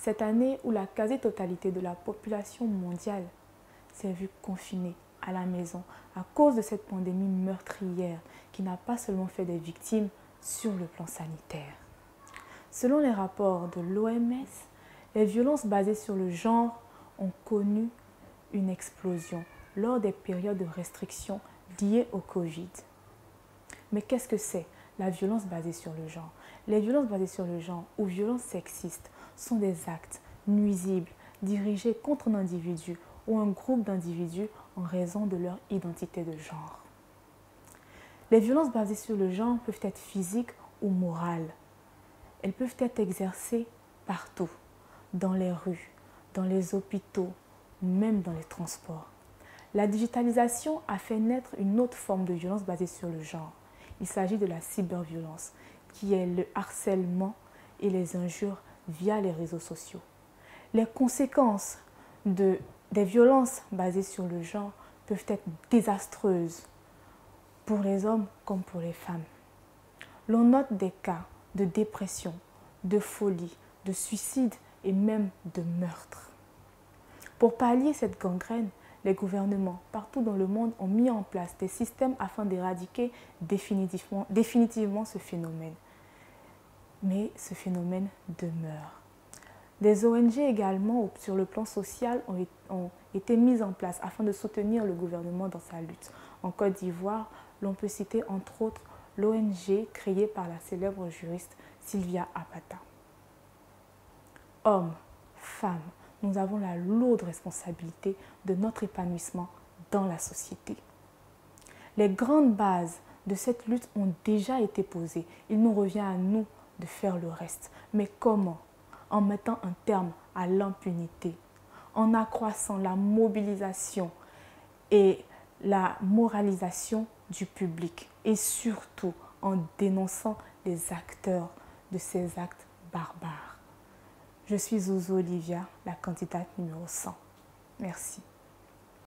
Cette année où la quasi-totalité de la population mondiale s'est vue confinée à la maison à cause de cette pandémie meurtrière qui n'a pas seulement fait des victimes sur le plan sanitaire. Selon les rapports de l'OMS, les violences basées sur le genre ont connu une explosion lors des périodes de restriction liées au Covid. Mais qu'est-ce que c'est la violence basée sur le genre? Les violences basées sur le genre ou violences sexistes sont des actes nuisibles dirigés contre un individu ou un groupe d'individus en raison de leur identité de genre. Les violences basées sur le genre peuvent être physiques ou morales. Elles peuvent être exercées partout, dans les rues, dans les hôpitaux, même dans les transports. La digitalisation a fait naître une autre forme de violence basée sur le genre. Il s'agit de la cyberviolence, qui est le harcèlement et les injures via les réseaux sociaux. Les conséquences de, des violences basées sur le genre peuvent être désastreuses pour les hommes comme pour les femmes. L'on note des cas de dépression, de folie, de suicide et même de meurtre. Pour pallier cette gangrène, les gouvernements partout dans le monde ont mis en place des systèmes afin d'éradiquer définitivement, définitivement ce phénomène. Mais ce phénomène demeure. Des ONG également sur le plan social ont, été mises en place afin de soutenir le gouvernement dans sa lutte. En Côte d'Ivoire, l'on peut citer entre autres l'ONG créée par la célèbre juriste Sylvia Apata. Hommes, femmes, nous avons la lourde responsabilité de notre épanouissement dans la société. Les grandes bases de cette lutte ont déjà été posées. Il nous revient à nous de faire le reste. Mais comment? En mettant un terme à l'impunité, en accroissant la mobilisation et la moralisation du public et surtout en dénonçant les acteurs de ces actes barbares. Je suis Zouzou Olivia, la candidate numéro 100. Merci.